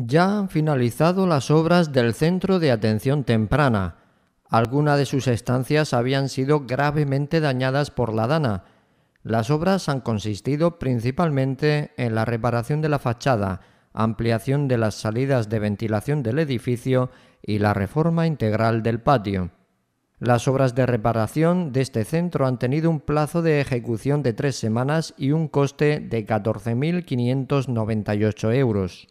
Ya han finalizado las obras del Centro de Atención Temprana. Algunas de sus estancias habían sido gravemente dañadas por la dana. Las obras han consistido principalmente en la reparación de la fachada, ampliación de las salidas de ventilación del edificio y la reforma integral del patio. Las obras de reparación de este centro han tenido un plazo de ejecución de tres semanas y un coste de 14.598 euros.